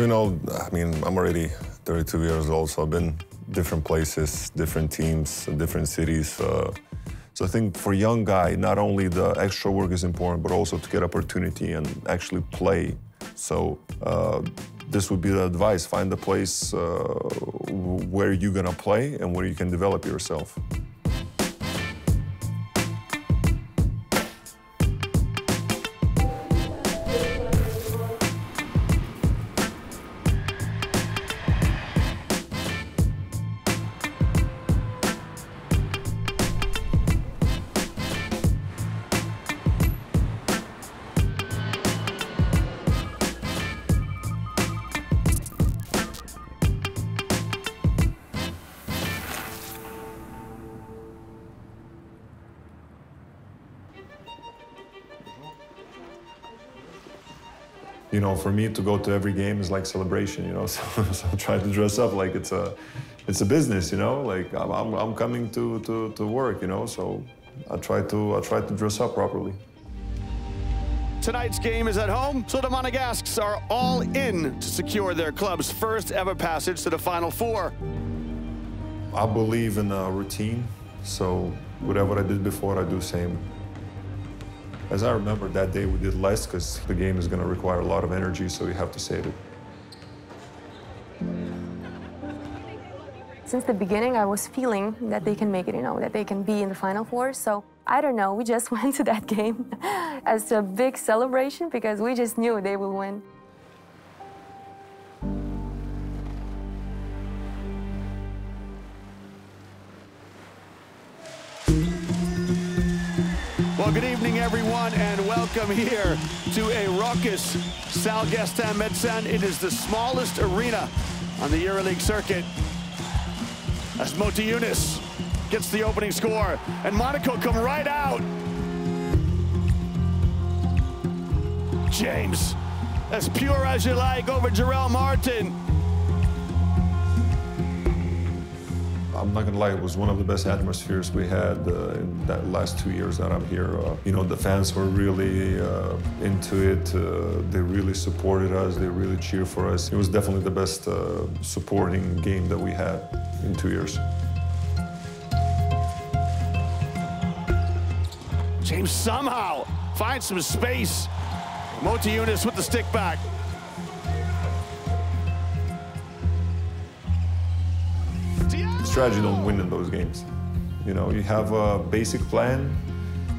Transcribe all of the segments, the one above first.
You know, I mean, I'm already 32 years old, so I've been different places, different teams, different cities. Uh, so I think for a young guy, not only the extra work is important, but also to get opportunity and actually play. So uh, this would be the advice: find a place uh, where you're gonna play and where you can develop yourself. You know, for me to go to every game is like celebration, you know. So, so I try to dress up like it's a, it's a business, you know. Like I'm, I'm, I'm coming to, to, to work, you know. So I try to, I try to dress up properly. Tonight's game is at home, so the Monegasques are all in to secure their club's first ever passage to the Final Four. I believe in a routine, so whatever I did before, I do same. As I remember, that day we did less because the game is going to require a lot of energy, so you have to save it. Since the beginning, I was feeling that they can make it, you know, that they can be in the Final Four. So I don't know, we just went to that game as a big celebration because we just knew they will win. Everyone, and welcome here to a raucous Salle Gaston Médecin. It is the smallest arena on the EuroLeague circuit. As Motiejunas gets the opening score, and Monaco come right out. James, as pure as you like over Jarell Martin. I'm not gonna lie, it was one of the best atmospheres we had uh, in that last two years that I'm here. Uh, you know, the fans were really uh, into it. Uh, they really supported us. They really cheered for us. It was definitely the best uh, supporting game that we had in two years. James somehow finds some space. Motiejunas with the stick back. Strategy don't win in those games. You know, you have a basic plan,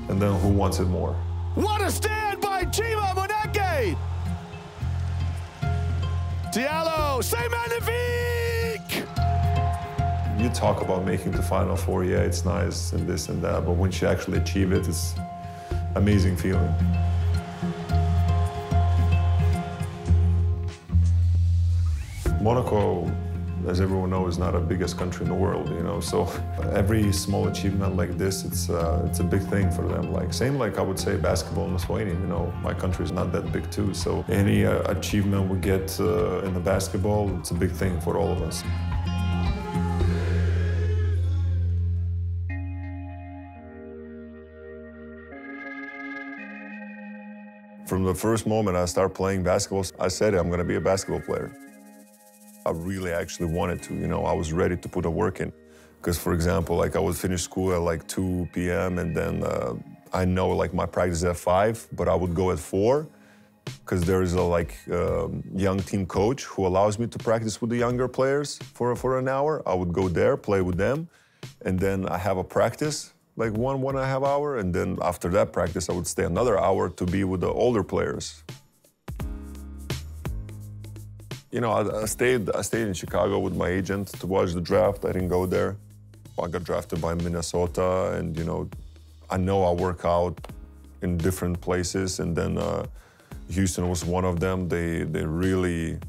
and then who wants it more? What a stand by Chima Moneke! Diallo, c'est magnifique! You talk about making the Final Four, yeah, it's nice and this and that, but once you actually achieve it, it's amazing feeling. Monaco, as everyone knows, is not the biggest country in the world, you know. So every small achievement like this, it's uh, it's a big thing for them. Like same like I would say basketball in Lithuania. You know, my country is not that big too. So any uh, achievement we get uh, in the basketball, it's a big thing for all of us. From the first moment I started playing basketball, I said I'm going to be a basketball player. I really actually wanted to, you know, I was ready to put a work in. Because, for example, like I would finish school at like 2 p.m. and then uh, I know like my practice at 5, but I would go at 4 because there is a like um, young team coach who allows me to practice with the younger players for, for an hour. I would go there, play with them, and then I have a practice, like one, one and a half hour, and then after that practice, I would stay another hour to be with the older players. You know, I, I, stayed I stayed in Chicago with my agent to watch the draft. I didn't go there. I got drafted by Minnesota, and you know, I know I work out in different places, and then uh, Houston was one of them. They they really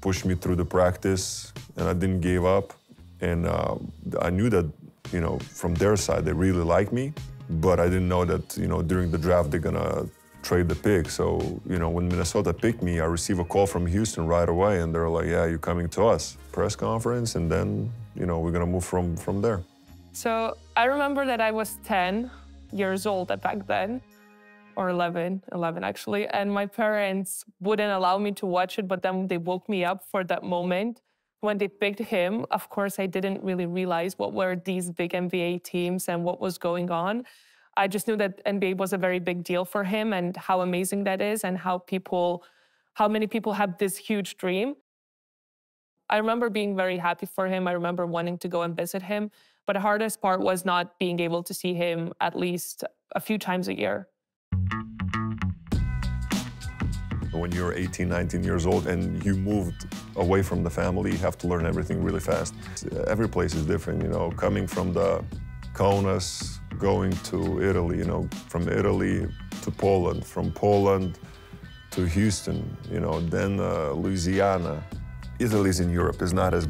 pushed me through the practice, and I didn't give up. And uh, I knew that you know from their side they really like me, but I didn't know that you know during the draft they're gonna trade the pick. So, you know, when Minnesota picked me, I received a call from Houston right away, and they're like, "Yeah, you're coming to us." Press conference, and then, you know, we're gonna move from from there. So I remember that I was 10 years old at back then, or 11, 11 actually. And my parents wouldn't allow me to watch it, but then they woke me up for that moment. When they picked him, of course, I didn't really realize what were these big NBA teams and what was going on. I just knew that NBA was a very big deal for him and how amazing that is and how people, how many people have this huge dream. I remember being very happy for him. I remember wanting to go and visit him. But the hardest part was not being able to see him at least a few times a year. When you're 18, 19 years old and you moved away from the family, you have to learn everything really fast. Every place is different, you know, coming from the Kaunas, going to Italy, you know, from Italy to Poland, from Poland to Houston, you know, then uh, Louisiana. Italy's in Europe is not as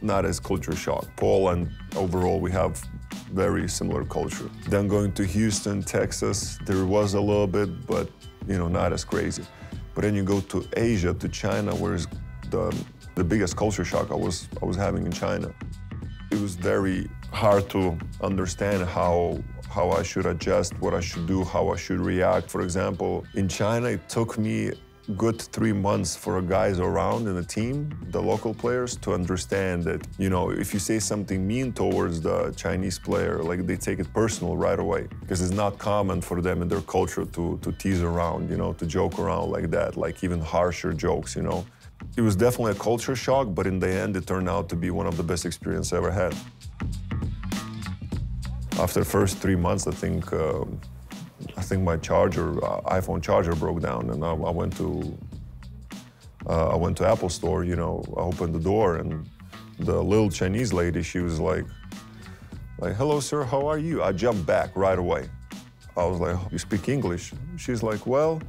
not as culture shock. Poland, overall, we have very similar culture. Then going to Houston, Texas, there was a little bit, but you know, not as crazy. But then you go to Asia, to China, where's the the biggest culture shock I was I was having in China. It was very hard to understand how how I should adjust, what I should do, how I should react. For example, in China, it took me good three months for guys around in the team, the local players, to understand that, you know, if you say something mean towards the Chinese player, like they take it personal right away. Because it's not common for them in their culture to, to tease around, you know, to joke around like that, like even harsher jokes, you know. It was definitely a culture shock, but in the end, it turned out to be one of the best experiences I ever had. After the first three months, I think um, I think my charger, uh, iPhone charger broke down, and I, I went to uh, I went to Apple Store. You know, I opened the door, and the little Chinese lady, she was like, like, "Hello, sir, how are you?" I jumped back right away. I was like, "You speak English?" She's like, "Well."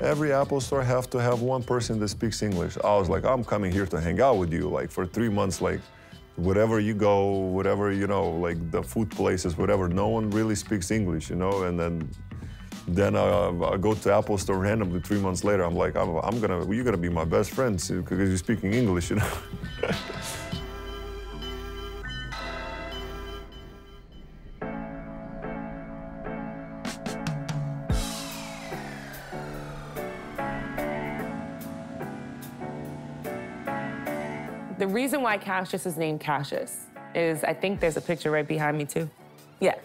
Every Apple store have to have one person that speaks English. I was like, I'm coming here to hang out with you, like for three months, like wherever you go, whatever, you know, like the food places, whatever, no one really speaks English, you know, and then then I go to Apple Store randomly three months later. I'm like, I'm, I'm gonna, you're gonna be my best friend because you're speaking English, you know. The reason why Cassius is named Cassius is I think there's a picture right behind me too. Yeah.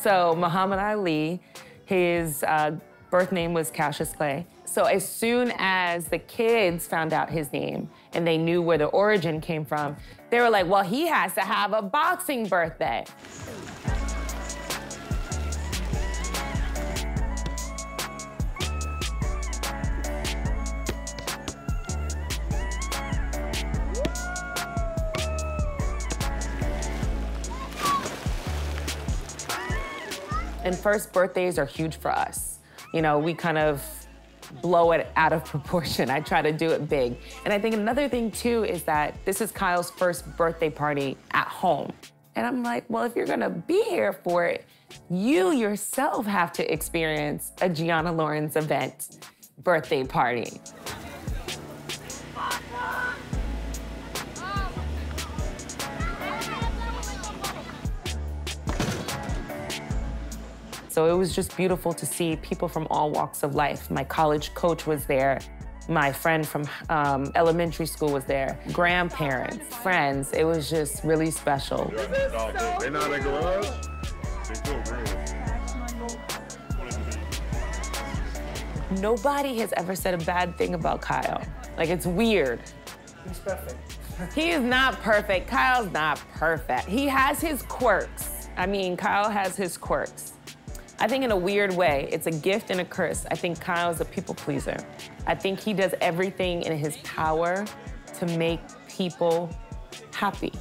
So Muhammad Ali his uh, birth name was Cassius Clay. So as soon as the kids found out his name and they knew where the origin came from, they were like, well, he has to have a boxing birthday. And first birthdays are huge for us. You know, we kind of blow it out of proportion. I try to do it big. And I think another thing too is that this is Kyle's first birthday party at home. And I'm like, well, if you're gonna be here for it, you yourself have to experience a Gianna Lawrence event birthday party. So it was just beautiful to see people from all walks of life. My college coach was there. My friend from um, elementary school was there. Grandparents, friends. It was just really special. Nobody has ever said a bad thing about Kyle. Like, it's weird. He's perfect. he is not perfect. Kyle's not perfect. He has his quirks. I mean, Kyle has his quirks. I think in a weird way, it's a gift and a curse. I think Kyle's a people pleaser. I think he does everything in his power to make people happy.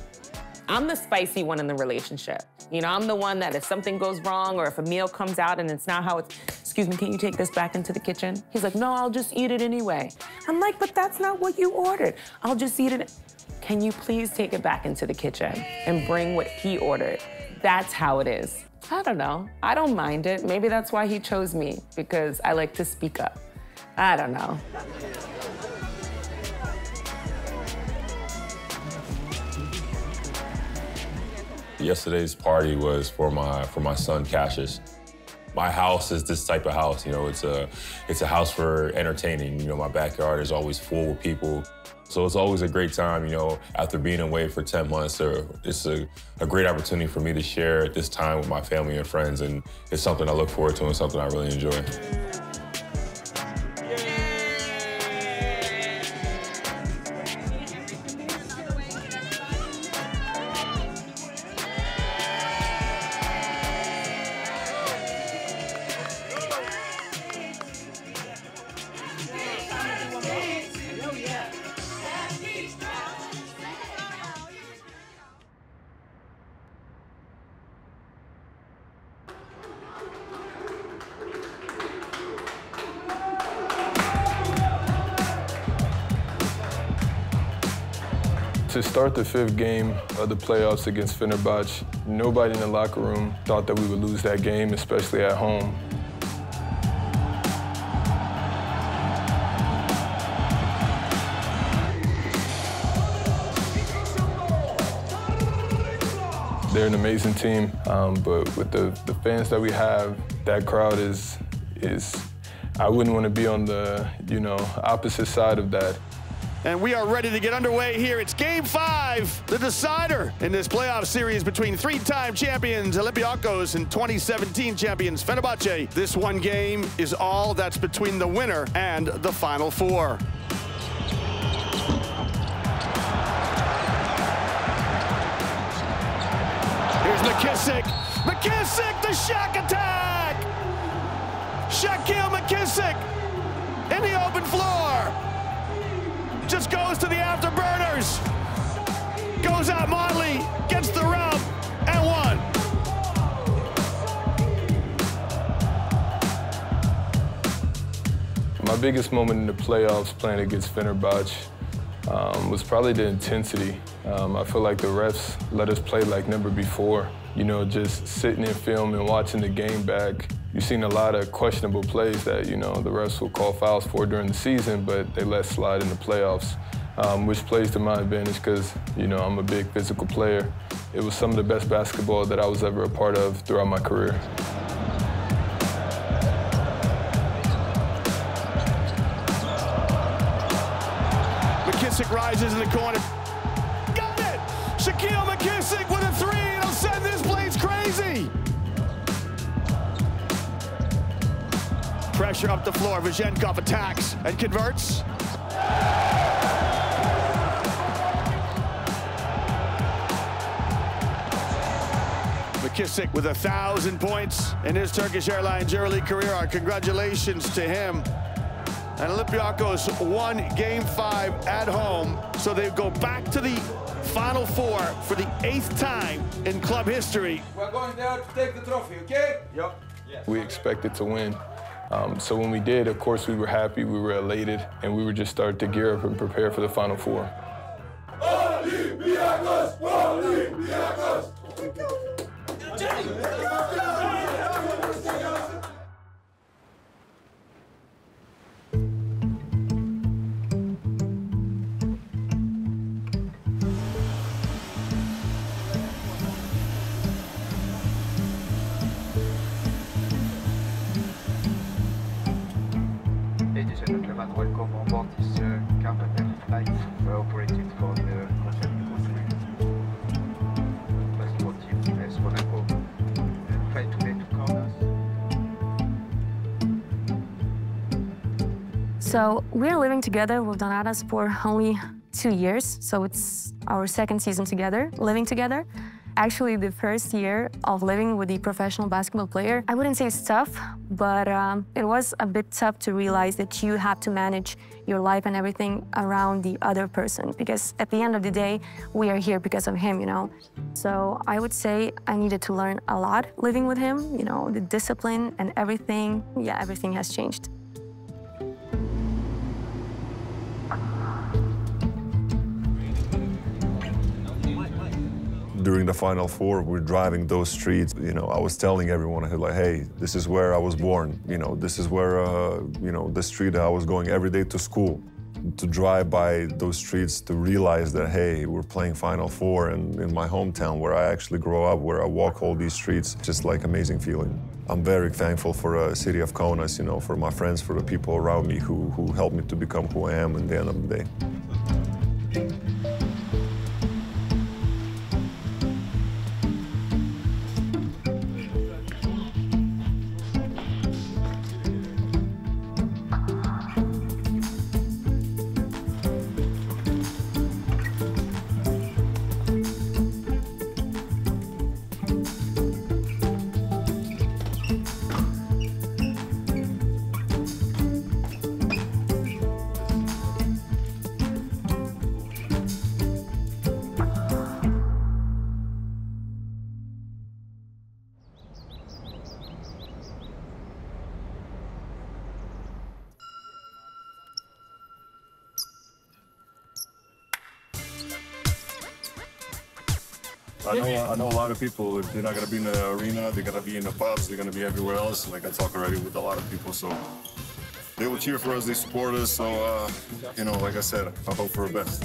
I'm the spicy one in the relationship. You know, I'm the one that if something goes wrong or if a meal comes out and it's not how it's, excuse me, can you take this back into the kitchen? He's like, no, I'll just eat it anyway. I'm like, but that's not what you ordered. I'll just eat it. Can you please take it back into the kitchen and bring what he ordered? That's how it is. I don't know. I don't mind it. Maybe that's why he chose me, because I like to speak up. I don't know. Yesterday's party was for my for my son Cassius. my house is this type of house. You know, it's a it's a house for entertaining. You know, my backyard is always full with people. So it's always a great time, you know, after being away for 10 months, uh, it's a, a great opportunity for me to share this time with my family and friends, and it's something I look forward to and something I really enjoy. To start the fifth game of the playoffs against Fenerbahce, nobody in the locker room thought that we would lose that game, especially at home. They're an amazing team, um, but with the, the fans that we have, that crowd is, is, I wouldn't want to be on the, you know, opposite side of that. And we are ready to get underway here. It's game five, the decider in this playoff series between three-time champions Olympiacos and 2017 champions Fenerbahce. This one game is all that's between the winner and the final four. Biggest moment in the playoffs playing against Fenerbahce um, was probably the intensity. Um, I feel like the refs let us play like never before. You know, just sitting in film and watching the game back. You've seen a lot of questionable plays that, you know, the refs will call fouls for during the season, but they let slide in the playoffs, um, which plays to my advantage because, you know, I'm a big physical player. It was some of the best basketball that I was ever a part of throughout my career. McKissic rises in the corner. Got it! Shaquielle McKissic with a three. It'll send this place crazy. Pressure up the floor. Vezenkov attacks and converts. McKissic with a thousand points in his Turkish Airlines early career. Our congratulations to him. And Olympiacos won game five at home, so they go back to the Final Four for the eighth time in club history. We're going there to take the trophy, okay? Yep. We expected to win. Um, so when we did, of course, we were happy, we were elated, and we were just starting to gear up and prepare for the Final Four. Olympiacos! Olympiacos! So we're living together with Donatas for only two years. So it's our second season together, living together. Actually, the first year of living with the professional basketball player, I wouldn't say it's tough, but um, it was a bit tough to realize that you have to manage your life and everything around the other person. Because at the end of the day, we are here because of him, you know. So I would say I needed to learn a lot living with him, you know, the discipline and everything. Yeah, everything has changed. During the final four we're driving those streets. You know i was telling everyone I like hey this is where i was born. You know this is where uh, you know the street i was going every day to school to drive by those streets to realize that hey we're playing final four and in my hometown where i actually grew up where i walk all these streets. Just like amazing feeling. I'm very thankful for the city of kaunas you know for my friends for the people around me who, who helped me to become who i am in the end of the day I know, I know a lot of people, if they're not gonna be in the arena, they're gonna be in the pubs, they're gonna be everywhere else. Like I talk already with a lot of people, so they will cheer for us, they support us. So, uh, you know, like I said, I hope for the best.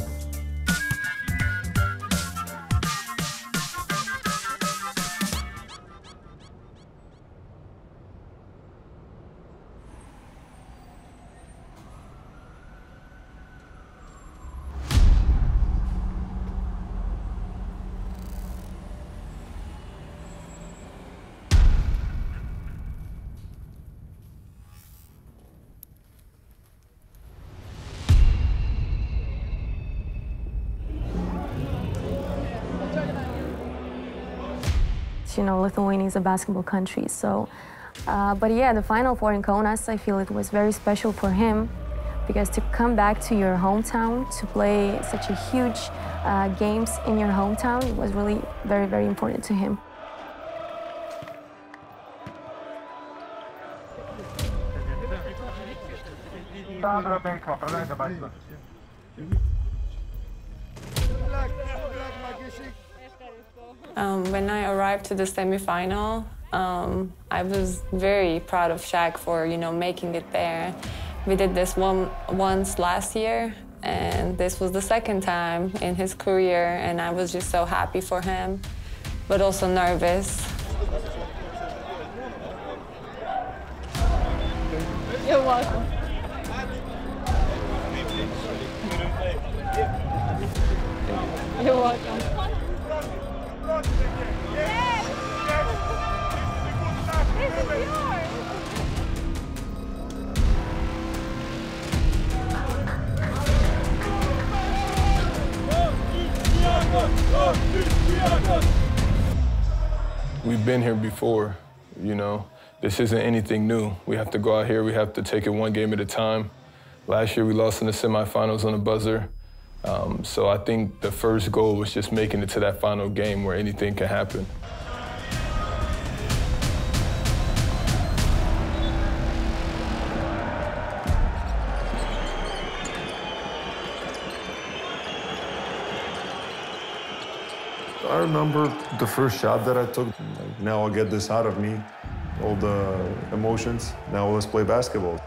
You know, Lithuania is a basketball country, so. Uh, but yeah, the Final Four in Kaunas, I feel it was very special for him because to come back to your hometown to play such a huge uh, games in your hometown was really very, very important to him. Um, when I arrived to the semifinal, um, I was very proud of Shaq for you know making it there. We did this one once last year, and this was the second time in his career, and I was just so happy for him, but also nervous. You're welcome. You're welcome. We've been here before, you know. This isn't anything new. We have to go out here, we have to take it one game at a time. Last year we lost in the semifinals on the buzzer. Um, so I think the first goal was just making it to that final game where anything can happen. I remember the first shot that I took. Like, now I'll get this out of me, all the emotions. Now let's play basketball.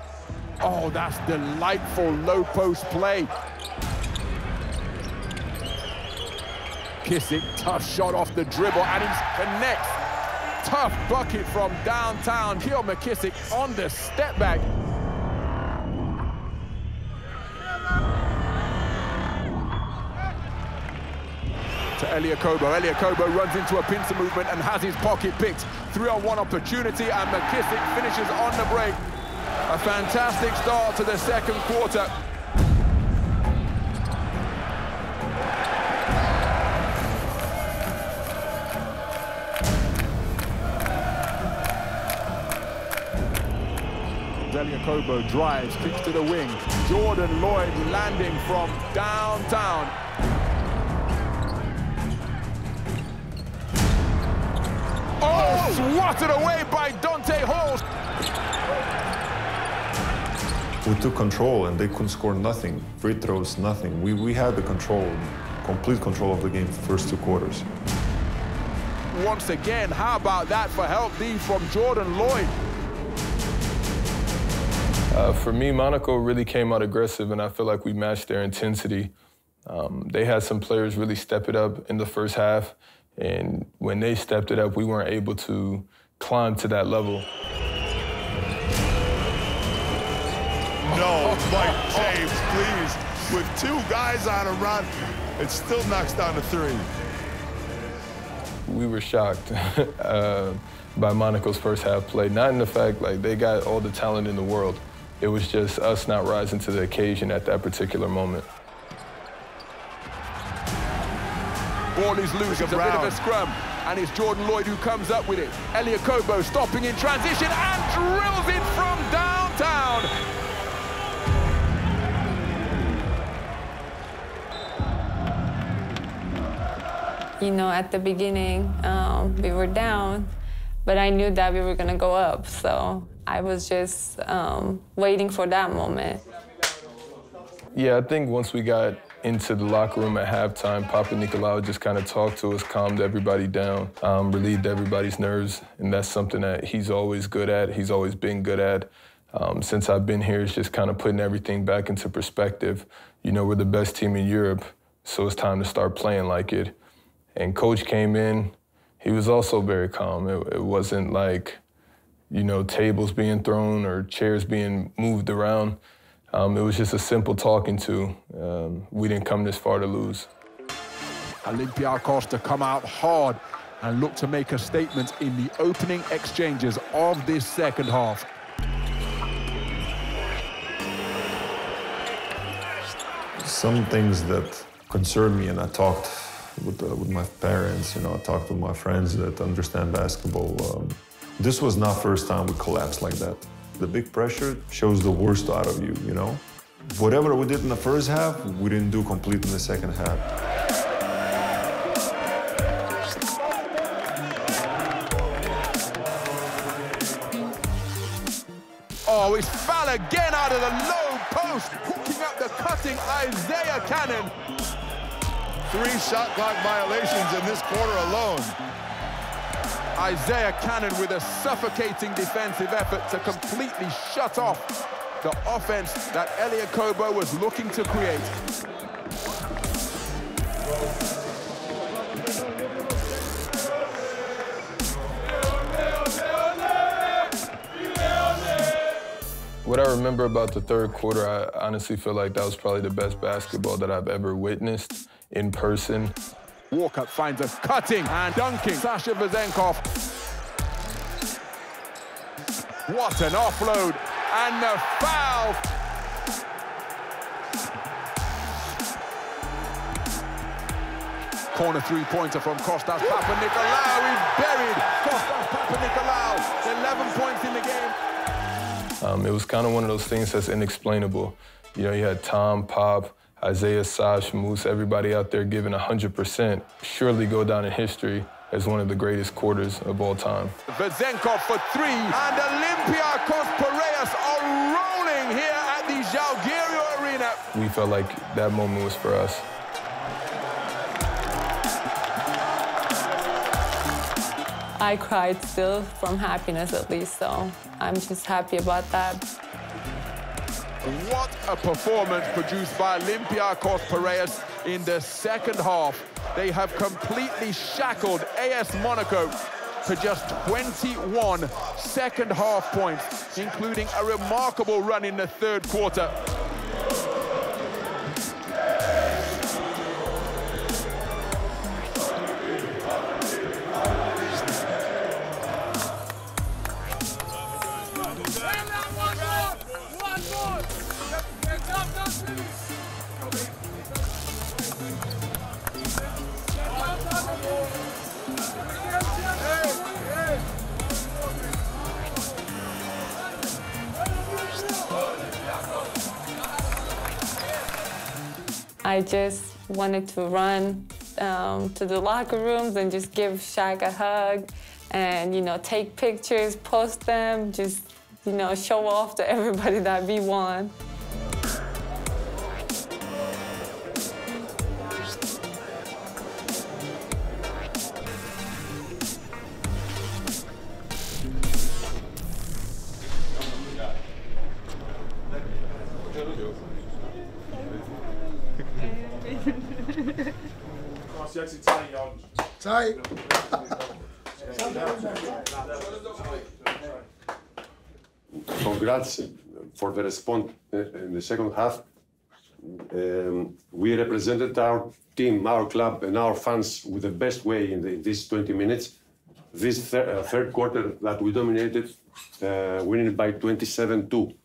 Oh, that's delightful low post play. Kissick, tough shot off the dribble, and he connects. Tough bucket from downtown. Keo McKissic on the step back. to Elie Okobo. Eliakobo runs into a pincer movement and has his pocket picked. Three on one opportunity, and McKissic finishes on the break. A fantastic start to the second quarter. Deliakobo drives, kicks to the wing. Jordan Loyd landing from downtown. Oh, swatted away by Donta Hall. We took control and they couldn't score nothing. Free throws, nothing. We, we had the control, complete control of the game for the first two quarters. Once again, how about that for help D from Jordan Loyd? Uh, for me, Monaco really came out aggressive, and I feel like we matched their intensity. Um, they had some players really step it up in the first half, and when they stepped it up, we weren't able to climb to that level. No, Mike James, please. With two guys on a run, it still knocks down to three. We were shocked uh, by Monaco's first half play. Not in the fact like they got all the talent in the world. It was just us not rising to the occasion at that particular moment. Ball is loose, it's a bit of a scrum. And it's Jordan Loyd who comes up with it. Elie Okobo stopping in transition and drills it from downtown. You know, at the beginning, um, we were down, but I knew that we were going to go up. So I was just um, waiting for that moment. Yeah, I think once we got into the locker room at halftime, Papanikolaou just kind of talked to us, calmed everybody down, um, relieved everybody's nerves, and that's something that he's always good at. He's always been good at. Um, since I've been here, it's just kind of putting everything back into perspective. You know, we're the best team in Europe, so it's time to start playing like it. And coach came in, he was also very calm. It, it wasn't like, you know, tables being thrown or chairs being moved around. Um, it was just a simple talking to. Um, we didn't come this far to lose. Olympiacos to come out hard and look to make a statement in the opening exchanges of this second half. Some things that concern me, and I talked with, uh, with my parents, you know, I talked with my friends that understand basketball. Um, this was not first time we collapsed like that. The big pressure shows the worst out of you, you know? Whatever we did in the first half, we didn't do complete in the second half. Oh, it's foul again out of the low post, hooking up the cutting Isaiah Canaan. Three shot clock violations in this quarter alone. Isaiah Canaan with a suffocating defensive effort to completely shut off the offense that Elie Okobo was looking to create. What I remember about the third quarter, I honestly feel like that was probably the best basketball that I've ever witnessed in person. Walkup finds us cutting and dunking. Sasha Vezenkov. What an offload. And the foul. Corner three-pointer from Kostas Papanikolaou. He's buried Kostas Papanikolaou. 11 points in the game. Um, it was kind of one of those things that's inexplainable. You know, you had Tom, Pop, Isaiah, Sash, Moose, everybody out there giving 100%. Surely go down in history as one of the greatest quarters of all time. Vezenkov for three, and Olympiacos Piraeus are rolling here at the Žalgirio Arena. We felt like that moment was for us. I cried still from happiness at least, so I'm just happy about that. What a performance produced by Olympiacos Piraeus in the second half. They have completely shackled AS Monaco to just 21 second half points, including a remarkable run in the third quarter. I just wanted to run um, to the locker rooms and just give Shaq a hug and, you know, take pictures, post them, just, you know, show off to everybody that we won. For the response in the second half. Um, we represented our team, our club, and our fans with the best way in, the, in these 20 minutes. This uh, third quarter that we dominated, uh, winning by 27-2.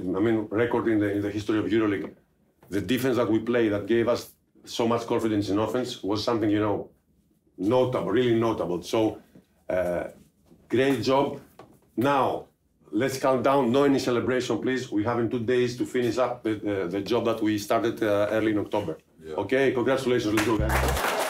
I mean, record in the, in the history of EuroLeague. The defense that we played that gave us so much confidence in offense was something, you know, notable, really notable. So, uh, great job. Now, let's count down. No any celebration, please. We have in two days to finish up the, uh, the job that we started uh, early in October. Okay, congratulations, let's go, guys.